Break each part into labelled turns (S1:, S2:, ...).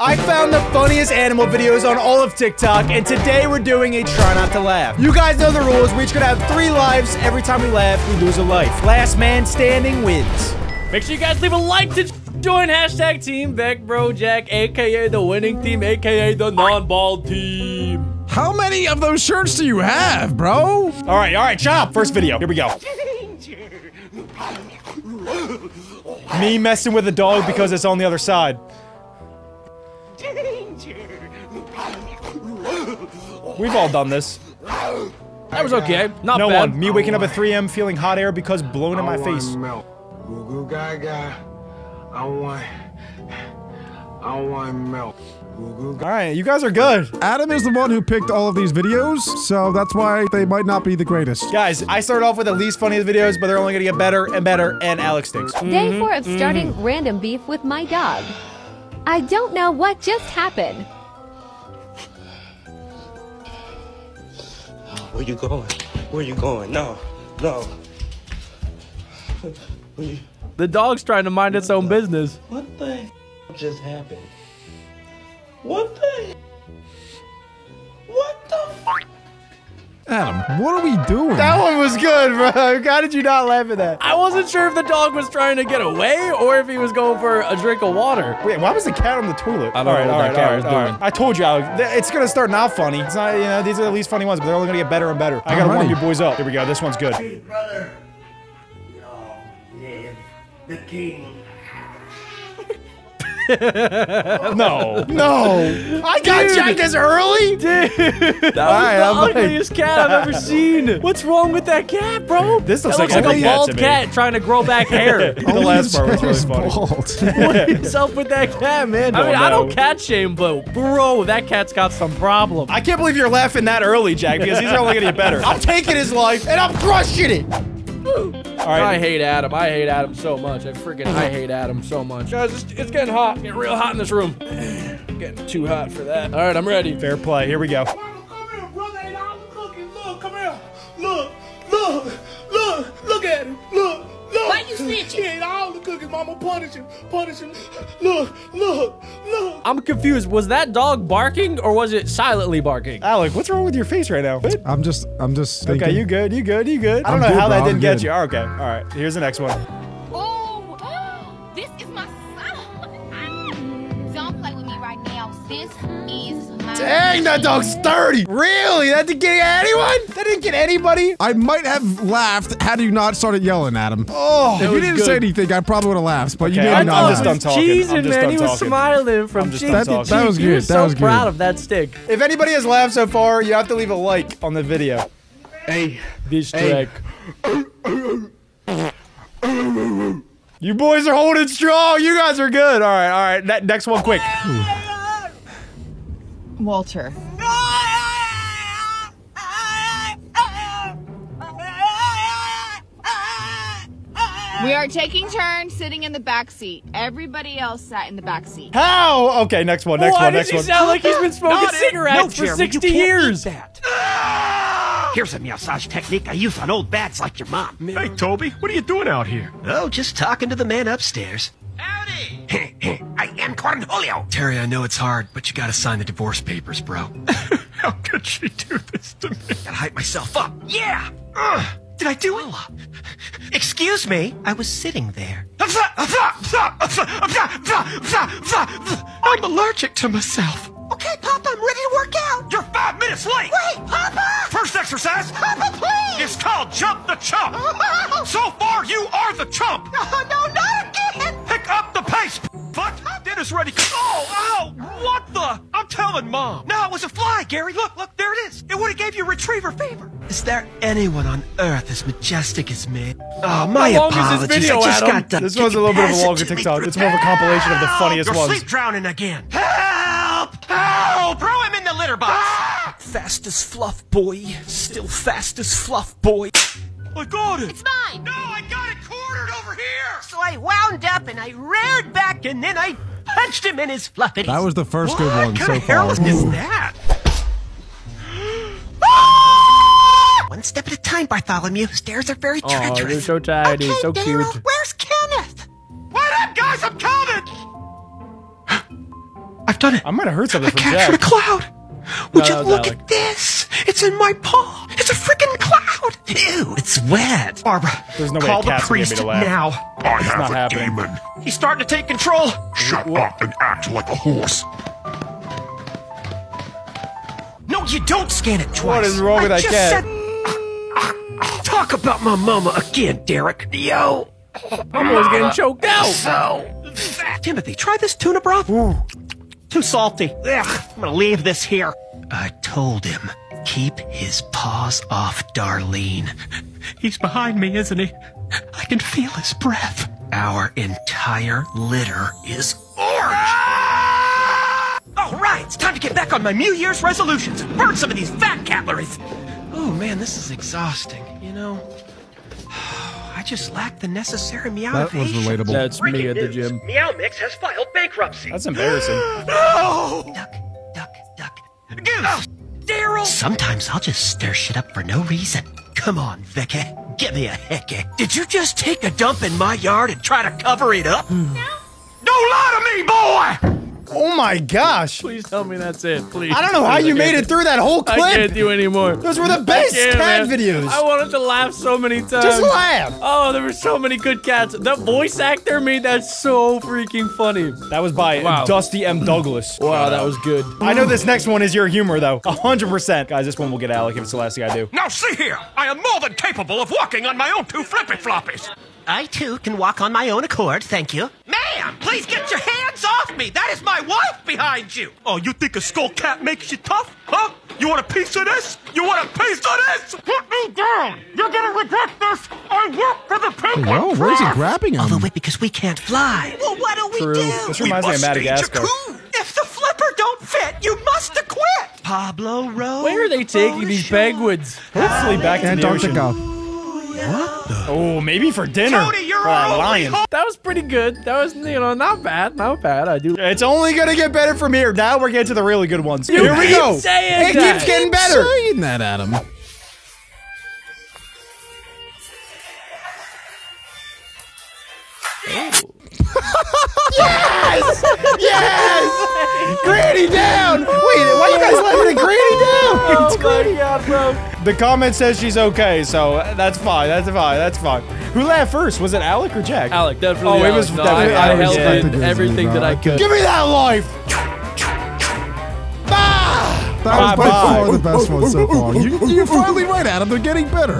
S1: I found the funniest animal videos on all of TikTok, and today we're doing a try not to laugh. You guys know the rules. We're each gonna have three lives. Every time we laugh, we lose a life. Last man standing wins.
S2: Make sure you guys leave a like to join hashtag Team BeckBroJack, aka the winning team, aka the non-bald team.
S3: How many of those shirts do you have, bro?
S1: All right, all right, chop. First video. Here we go. Me messing with a dog because it's on the other side. We've all done this.
S2: That was okay. Not
S1: No
S2: bad.
S1: one. Me waking up at 3 a.m. feeling hot air because oh, blown in my
S4: I want
S1: face.
S4: milk. Goo goo gaga. I want. I want milk. Goo goo
S1: All right, you guys are good.
S3: Adam is the one who picked all of these videos, so that's why they might not be the greatest.
S1: Guys, I started off with the least funniest videos, but they're only gonna get better and better, and Alex stinks.
S5: Day mm-hmm. four of starting mm-hmm. random beef with my dog. I don't know what just happened.
S6: Where you going? Where you going? No, no. You-
S2: The dog's trying to mind its own business.
S6: What the just happened? What the?
S3: Adam, what are we doing?
S1: That one was good, bro. How did you not laugh at that?
S2: I wasn't sure if the dog was trying to get away or if he was going for a drink of water.
S1: Wait, why was the cat on the toilet?
S2: I don't know what that cat was doing.
S1: I told you, Alex. th- It's gonna start not funny. It's not, you know, these are the least funny ones, but they're only gonna get better and better. I gotta
S3: I'm
S1: warm
S3: ready.
S1: you boys up. Here we go. This one's good.
S6: brother. No, yeah, the king.
S1: No, no. I got Jack this early.
S2: Dude, that was
S1: Alright,
S2: the
S1: I'm like-
S2: ugliest cat I've ever seen. What's wrong with that cat, bro?
S1: This looks
S2: that
S1: like
S2: looks like
S1: every
S2: a
S1: cat
S2: bald
S1: to
S2: cat trying to grow back hair.
S1: the last part was really funny.
S2: what is up with that cat, man? I
S1: Don't
S2: mean, I don't cat shame, but bro, that cat's got some problem.
S1: I can't believe you're laughing that early, Jack, because these are only gonna get better. I'm taking his life and I'm crushing it. All
S2: I hate Adam. I hate Adam so much. I freaking I hate Adam so much. Guys, it's, it's getting hot. Getting real hot in this room. Getting too hot for that. All right, I'm ready.
S1: Fair play. Here we go.
S6: Mama. Punish him, punish him. Look, look, look.
S2: I'm confused. Was that dog barking or was it silently barking?
S1: Alec, what's wrong with your face right now?
S3: I'm just, I'm just thinking.
S1: Okay, you good? You good? You good? I don't
S3: I'm
S1: know
S3: good,
S1: how that didn't get you. Oh, okay. All right. Here's the next one. Dang, that dog's 30. Really? That didn't get anyone? That didn't get anybody?
S3: I might have laughed had you not started yelling at him.
S1: Oh.
S3: if you didn't
S2: good.
S3: say anything, I probably would have laughed, but you didn't.
S1: I'm- I'm just done talking.
S2: Cheesing,
S1: I'm just
S2: man.
S1: done
S2: He was
S1: talking.
S2: smiling from
S1: I'm just
S2: cheek
S1: done
S2: to
S1: talking.
S2: cheek.
S3: That was
S2: He was
S3: good. That
S2: so
S3: was good.
S2: proud of that stick.
S1: If anybody has laughed so far, you have to leave a like on the video.
S4: Hey,
S2: This track.
S1: You boys are holding strong. You guys are good. All right, all right. Ne- next one, quick.
S7: Walter. We are taking turns sitting in the back seat. Everybody else sat in the back seat.
S1: How? Okay, next one. Next
S2: Why
S1: one.
S2: does
S1: Next
S2: he sound like he's been smoking
S8: Not
S2: cigarettes
S8: No,
S2: for
S8: Jeremy,
S2: 60
S8: can't
S2: years?
S8: eat that. Here's a massage technique I use on old bats like your mom.
S9: Hey, Toby, what are you doing out here?
S8: Oh, just talking to the man upstairs. Howdy! I am Cornholio. Terry, I know it's hard, but you gotta sign the divorce papers, bro.
S9: How could she do this to me?
S8: gotta hype myself up. Yeah! Ugh. Did I do it? Excuse me, I was sitting there.
S9: I'm allergic to myself.
S8: Okay, Papa, I'm ready to work out.
S9: You're five minutes late.
S8: Wait, Papa!
S9: First exercise
S8: Papa, please!
S9: is called jump the chump. So far, you are the chump.
S8: No, no, not again!
S9: Dinner's ready. Oh, ow! What the? I'm telling mom.
S8: No, it was a fly, Gary. Look, look, there it is. It would have gave you retriever fever. Is there anyone on earth as majestic as me? Oh, my
S2: How long is this
S8: apologies.
S2: video,
S8: I just
S2: Adam?
S8: got done.
S1: This one's a little bit of a longer TikTok. It's more of a compilation of the funniest
S8: You're
S1: ones.
S8: sleep drowning again. Help! Help! Throw him in the litter box. Ah! Fast as fluff, boy. Still fast as fluff, boy.
S9: I got it.
S10: It's mine.
S9: No, I got it cornered over here.
S8: So I wound up and I reared back and then I punched him in his fluffities.
S3: That was the first good one
S8: kind
S3: so
S8: of
S3: far.
S8: hairless is that? One step at a time, Bartholomew. Stairs are very
S2: oh,
S8: treacherous. Oh, treacherous.
S2: they're so tiny,
S8: okay,
S2: so
S8: Daryl,
S2: cute.
S8: Where's Kenneth?
S9: Wait up, guys. I'm coming.
S8: I've done it.
S1: I might have heard something
S8: A
S1: from
S8: cat from a cloud. Would
S2: No,
S8: you look
S2: Alec.
S8: at this? It's in my paw. It's a freaking cloud. Ew, it's wet. Barbara,
S1: There's no
S8: call
S1: a
S8: the
S1: cat's me
S8: priest
S1: to
S8: now.
S9: I
S1: It's
S9: have
S1: not
S9: a
S1: happening.
S9: demon.
S8: He's starting to take control.
S9: Shut up and act like a horse.
S8: No, you don't scan it twice.
S1: What is wrong with
S8: I
S1: that
S8: just
S1: cat?
S8: Said... Talk about my mama again, Derek. Yo.
S2: My boy's getting choked out.
S8: So fat. Timothy, try this tuna broth. Too salty. Ugh, I'm gonna leave this here. I told him, keep his paws off Darlene. He's behind me, isn't he? I can feel his breath. Our entire litter is orange. Ah! All right, it's time to get back on my New Year's resolutions and burn some of these fat calories. Oh man, this is exhausting. You know, I just lack the necessary meow.
S3: That was relatable.
S2: That's me at the gym.
S8: Meow Mix has filed bankruptcy.
S1: That's embarrassing.
S8: No! Duck, duck, duck. Goose! Daryl! Sometimes I'll just stir shit up for no reason. Come on, Vicky. Give me a hickey. Did you just take a dump in my yard and try to cover it up? no. Don't lie to me, boy!
S1: Oh my gosh.
S2: Please tell me that's it, please.
S1: I don't know how you made it through that whole
S2: do- I can't do anymore.
S1: Those were the best cat
S2: man.
S1: videos.
S2: I wanted to laugh so many times.
S1: Just laugh.
S2: Oh, there were so many good cats. The voice actor made that so freaking funny.
S1: That was by
S2: Wow.
S1: Dusty M. Douglas.
S2: Wow, that was good.
S1: I know this next one is your humor, though. 100%. Guys, this one will get Alec if it's the last thing I do.
S9: Now see here, I am more than capable of walking on my own two flippy floppies.
S8: I too can walk on my own accord, thank you. Ma'am, please get your hands off me! That is my wife behind you!
S9: Oh, you think a skull cat makes you tough? Huh? You want a piece of this? You want a piece of this? Put me down! You're gonna regret this! I work for the people!
S3: Whoa, where's he grabbing him?
S8: Although wait, because we can't fly. Well, what do we
S1: True.
S8: do?
S1: This reminds me of
S9: must stage
S1: Madagascar.
S8: If the flipper don't fit, you must acquit! Pablo Rose.
S2: Where are they taking these penguins?
S1: Hopefully back to the ocean.
S3: Antarctica.
S1: Oh, maybe for dinner.
S9: Tony,
S1: that
S2: was pretty good. That was, you know, not bad. Not bad. I do.
S1: It's only gonna get better from here. Now we're getting to the really good ones.
S2: You
S1: here we go.
S2: saying
S1: it
S2: that.
S1: keeps getting better.
S3: Saying that, Adam.
S1: yes! Yes! Granny down! Wait, why are you guys laughing at Granny down?
S2: Oh my god, bro.
S1: The comment says she's okay, so that's fine. That's fine. That's fine. Who laughed first? Was it Alec or Jack?
S2: Alec, definitely.
S1: Oh, it was
S2: No,
S1: definitely
S2: I, I
S1: Alec.
S2: held
S1: Yeah.
S2: in everything that I could.
S1: Give me that life! Ah!
S3: That was by
S1: Bye-bye.
S3: far the best one so far. You, you're finally right, Adam. They're getting better.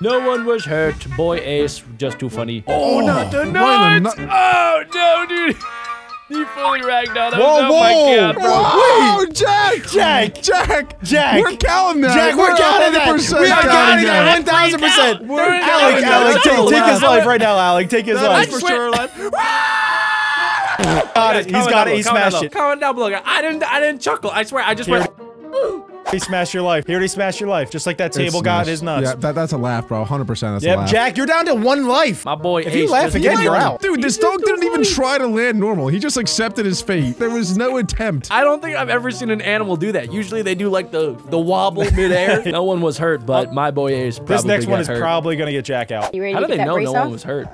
S2: No one was hurt. Boy Ace, just too funny.
S3: Oh, oh
S2: not the nuts! Oh no, dude! He fully ragdolled.
S1: Whoa,
S2: oh my
S1: whoa!
S2: god, bro.
S3: Whoa, Jack!
S1: Jack!
S3: Jack!
S1: Jack!
S3: We're counting that.
S1: Jack, we're counting that.
S3: 100%
S1: We are counting that.
S3: that.
S1: 1000%.
S2: We're
S1: Alec,
S2: counting
S1: Alec,
S2: that.
S1: take, take his life right now, Alec. Take his
S3: That
S1: life.
S3: is for
S2: swear-
S3: sure. Like,
S1: Got it. He's
S2: Comment
S1: got it. He smashed it.
S2: Comment down below. I didn't. I didn't chuckle. I swear. I just
S1: Here.
S2: went.
S1: He smashed your life. He already smashed your life. Just like that table got
S3: smashed.
S1: his nuts.
S3: Yeah, that, that's a laugh, bro. 100% that's a
S1: Yep,
S3: laugh.
S1: Jack, you're down to one life.
S2: My boy
S1: If
S2: Ace.
S1: you laugh again, you're out.
S3: Dude, this dog didn't even try to land normal. He just accepted his fate. There was no attempt.
S2: I don't think I've ever seen an animal do that. Usually they do like the the wobble midair. no one was hurt, but oh. my boy Ace. Probably
S1: This next one is
S2: hurt.
S1: probably gonna get Jack out.
S11: You ready
S2: How
S11: to
S2: do
S11: get
S2: they
S11: that
S2: know
S11: brace
S2: no
S11: off?
S2: one was hurt?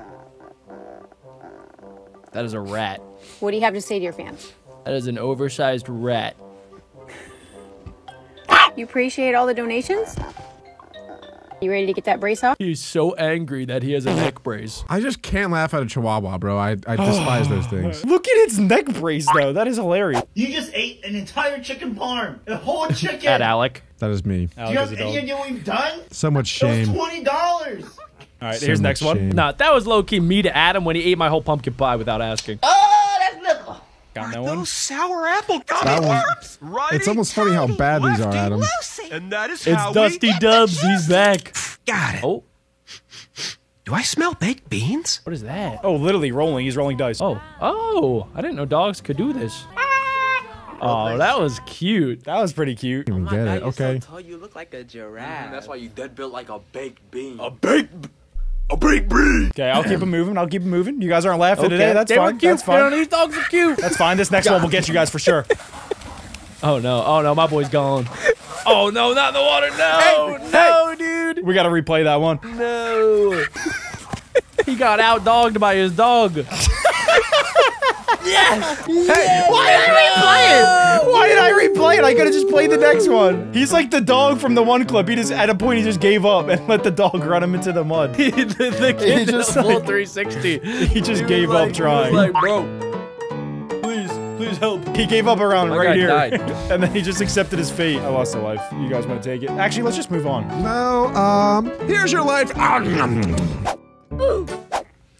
S2: That is a rat.
S11: What do you have to say to your fans?
S2: That is an oversized rat.
S11: You appreciate all the donations? You ready to get that brace off?
S2: He's so angry that he has a neck brace.
S3: I just can't laugh at a chihuahua, bro. I, I despise those things.
S1: Look at its neck brace, though. That is hilarious.
S6: You just ate an entire chicken parm. A whole chicken.
S2: At Alec.
S3: That is me.
S6: Do you
S1: Alec
S6: have
S1: is a
S6: any idea what we've done?
S3: So much
S6: That was
S3: shame.
S6: twenty dollars.
S1: All right,
S3: So
S1: here's
S3: much
S1: next one.
S3: shame.
S2: Nah, that was low key me to Adam when he ate my whole pumpkin pie without asking.
S6: Oh, that's liquor.
S1: Got no one.
S9: Those sour apple gummy
S3: That
S9: worms. Righty,
S3: It's almost funny how bad these are, Adam.
S9: loosey. And that is
S2: It's
S9: how
S2: Dusty
S9: we get
S2: Dubs. He's back.
S8: Got it.
S2: Oh,
S8: Do I smell baked beans?
S2: what is that?
S1: Oh, literally rolling. He's rolling dice.
S2: Oh, oh! I didn't know dogs could do this. Ah! Oh, oh that was cute.
S1: That was pretty cute.
S3: Even oh get it. Okay.
S12: tall, you look like a mm, giraffe. That's why you dead built like a baked bean.
S9: A baked, a baked bean.
S1: Okay, I'll keep it moving. I'll keep it moving. You guys aren't laughing
S2: Okay,
S1: today. That's
S2: they were
S1: fine.
S2: cute.
S1: That's
S2: You know,
S1: fine.
S2: these dogs are cute.
S1: That's fine. This next one will get you guys for sure.
S2: Oh no! Oh no! My boy's gone. Oh no! Not in the water! No! no, dude!
S1: We got to replay that one.
S2: No! he got out dogged by his dog. Yes!
S1: Hey, why did I replay it? Why did I replay it? I could have just played the next one. He's like the dog from the one clip. He just at a point he just gave up and let the dog run him into the mud.
S2: the, the kid
S1: He
S2: did
S1: just
S2: a full
S1: like-
S2: 360.
S1: He just
S2: was
S1: gave
S2: like-
S1: up trying.
S2: He like, bro, please, please help.
S1: He gave up around
S2: My
S1: right here. and then he just accepted his fate. I lost a life. You guys want to take it? Actually, let's just move on.
S3: No, um, here's your life.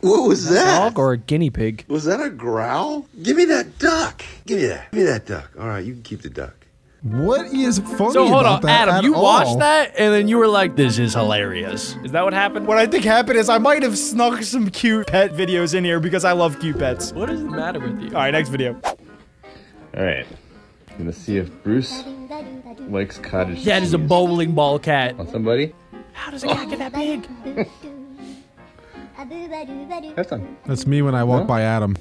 S13: What was that?
S2: Dog or a guinea pig?
S13: Was that a growl? Give me that duck. Give me that. Give me that duck. All right, you can keep the duck.
S3: What is funny
S2: So hold
S3: about
S2: on,
S3: that
S2: Adam,
S3: at
S2: you
S3: all?
S2: watched that and then you were like, this is hilarious. Is that what happened?
S1: What I think happened is I might have snuck some cute pet videos in here because I love cute pets.
S2: What is the matter with you?
S1: All right, next video.
S14: All right. I'm Gonna see if Bruce likes cottage cheese.
S2: That is a bowling ball cat.
S14: Want somebody?
S2: How does a cat get that big?
S14: Have some.
S3: That's me when I walk
S14: No?
S3: by Adam.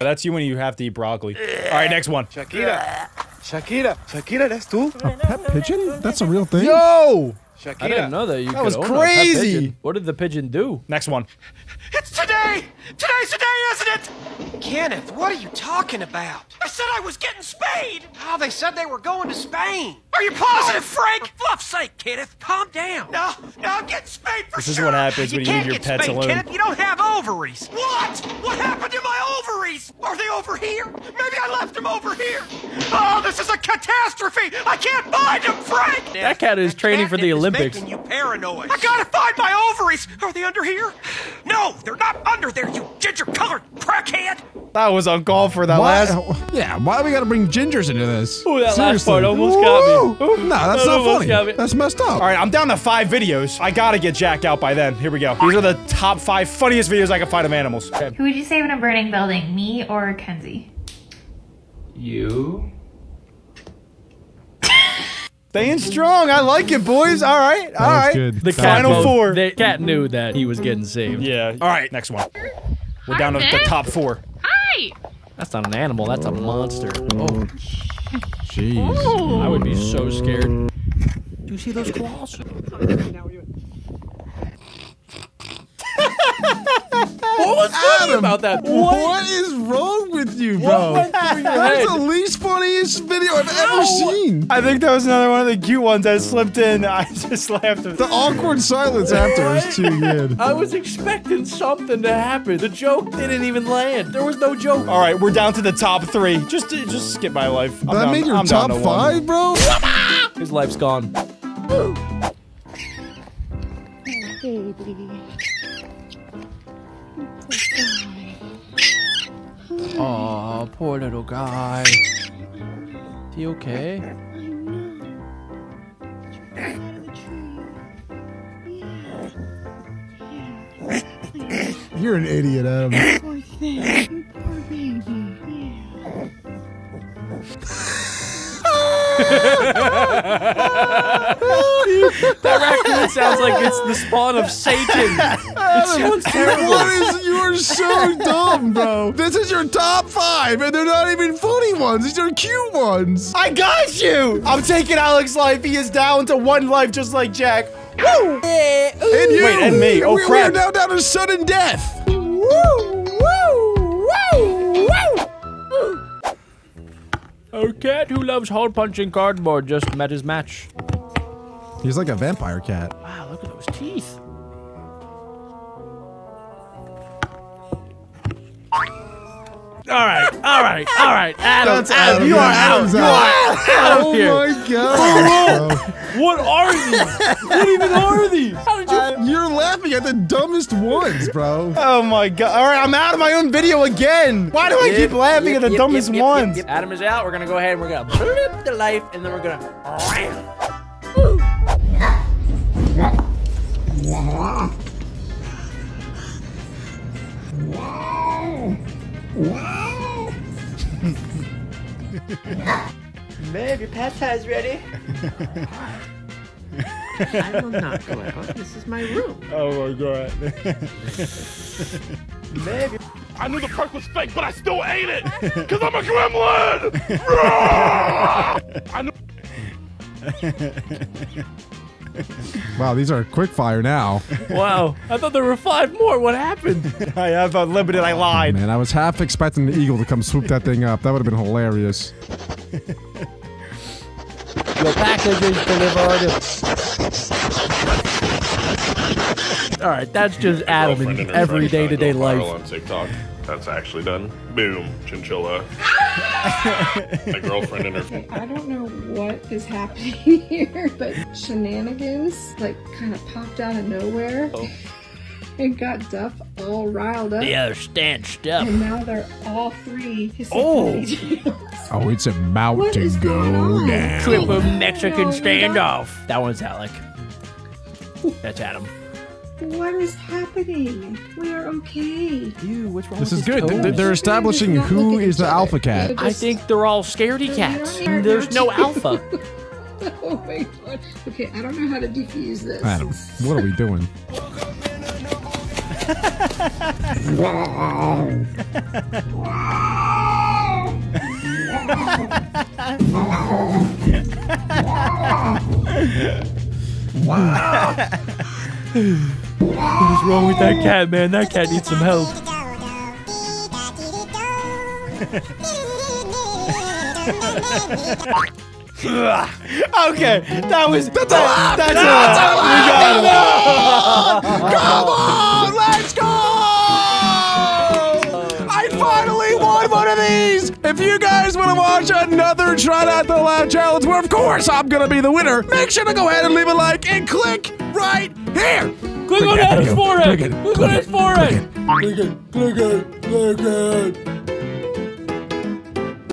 S1: That's you when you have to eat broccoli. All right, next one.
S12: Shakira. Shakira. Shakira, that's tú.
S3: A pet pigeon? That's a real thing?
S1: Yo!
S12: Shakira.
S2: I didn't know that you
S1: That
S2: could
S1: was
S2: own a pet
S1: crazy.
S2: pigeon. What did the pigeon do?
S1: Next one.
S8: It's today! Today's the day, isn't it? Kenneth, what are you talking about? I said I was getting spayed! Oh, they said they were going to Spain. Are you positive, oh, Frank? For fluff's sake, Kenneth, calm down. No, no, I'm getting spayed for
S1: This is what happens when you
S8: can't
S1: leave your
S8: get
S1: pets
S8: spayed,
S1: alone.
S8: Kenneth. You don't have ovaries. What? What happened to my ovaries? Are they over here? Maybe I left them over here. Oh, this is a catastrophe! I can't find them, Frank!
S2: That cat is training for the
S8: catnip is
S2: Olympics.
S8: making you paranoid. I gotta find my ovaries. Are they under here? No, they're not under there. You ginger-colored crackhead.
S1: That was uncalled for that
S3: Why-
S1: last.
S3: Yeah, why we gotta bring gingers into this?
S2: Ooh, that last
S3: Seriously.
S2: part almost got me.
S3: Woo!
S2: Ooh,
S3: No, that's
S2: that
S3: not funny.
S2: got me.
S3: That's messed up.
S1: All right, I'm down to five videos. I gotta get Jack out by then. Here we go. These are the top five funniest videos I can find of animals.
S15: Who would you save in a burning building, me or Kenzie?
S12: You.
S1: Staying strong. I like it, boys. All right. All right.
S3: good.
S1: The
S3: That
S1: final
S3: good.
S1: four.
S2: The cat knew that he was getting saved.
S1: Yeah. All right. Next one. We're
S7: Hi,
S1: down to the top four.
S7: Hi.
S2: That's not an animal. That's a monster. Oh.
S3: oh, Jeez.
S2: I would be so scared. Do you see those claws? what was funny about that?
S3: what is wrong with you, bro?
S2: went through
S3: That's the least funniest video I've ever seen.
S1: I think that was another one of the cute ones that slipped in. I just laughed.
S3: The awkward silence after is too good.
S2: I was expecting something to happen. The joke didn't even land. There was no joke.
S1: All right, we're down to the top three. Just, just skip my life. I'm
S3: That
S1: down-
S3: made your
S1: I'm down
S3: top
S1: to
S3: five, bro?
S2: His life's gone. Oh, poor little guy. Is he okay?
S3: You're an idiot, Adam.
S2: that raccoon sounds like it's the spawn of Satan. It sounds terrible.
S3: What is, you are so dumb, bro. This is your top five, and they're not even funny ones. These are cute ones.
S1: I got you. I'm taking Alex's life. He is down to one life, just like Jack. Woo!
S3: And you.
S1: Wait, and me. Oh,
S3: we,
S1: crap.
S3: We're now down to sudden death.
S2: A cat who loves hole punching cardboard just met his match.
S3: He's like a vampire cat.
S2: Wow, look at those teeth. All right, all right, all right, Adam,
S3: That's
S2: Adam,
S3: Adam.
S2: you are
S3: Yeah,
S2: out.
S3: Adam's
S2: You
S3: out.
S2: are out of
S3: Oh
S2: here.
S3: my god.
S2: Bro, What are these? What even are these? How did you?
S3: You're laughing at the dumbest ones, bro.
S1: Oh my god. All right, I'm out of my own video again. Why do I keep laughing at the dumbest ones?
S2: Adam is out. We're gonna go ahead and we're gonna blip the life, and then we're gonna.
S6: Babe, your pad thai is ready. I will not go out. This is my room.
S1: Oh my god.
S6: Babe,
S9: I knew the perk was fake, but I still ate it! Cause I'm a gremlin! I knew
S3: Wow, these are quick fire now.
S2: Wow, I thought there were five more. What happened?
S1: I have unlimited. I lied.
S3: Man, I was half expecting the eagle to come swoop that thing up. That would have been hilarious.
S2: Your package is delivered. All right, that's just Adam in
S16: and her
S2: every
S16: friend
S2: day to day
S16: trying go viral
S2: life.
S16: on TikTok. That's actually done. Boom, chinchilla. My girlfriend and her.
S17: I don't know what is happening here, but shenanigans like kind of popped out of nowhere oh. and got Duff all riled up.
S2: Yeah, other stand stuff.
S17: And now they're all three
S2: Oh.
S3: Oh, it's about
S17: What
S3: to
S17: is
S3: go
S17: going on?
S3: down.
S2: Triple Mexican
S17: No, we don't-
S2: standoff. That one's Alec. That's Adam.
S17: What is happening? We are okay.
S2: Ew, what's wrong
S3: This is good. Th-
S2: toes?
S3: They're establishing
S17: not
S3: who
S17: look
S3: the
S17: each other.
S3: alpha cat.
S17: They're
S2: I think they're all scaredy cats. There's no alpha.
S17: Oh my god. Okay, I don't know how to defuse this.
S3: Adam, what are we doing?
S2: What is wrong with that cat, man? That cat needs some help.
S1: okay, that was that's
S3: lot.
S1: That's
S3: That's
S1: a
S3: a.
S1: We got
S3: lot.
S1: it.
S3: Come on, let's go! I finally won one of these! If you guys want to watch another Try Not to Laugh challenge, where of course I'm gonna be the winner, make sure to go ahead and leave a like and click right here!
S2: Click on
S3: it,
S2: Adam's
S3: click it,
S2: forehead.
S3: click it,
S2: Click
S3: click
S2: on
S3: it,
S2: his forehead. Click it. Click it. Click it.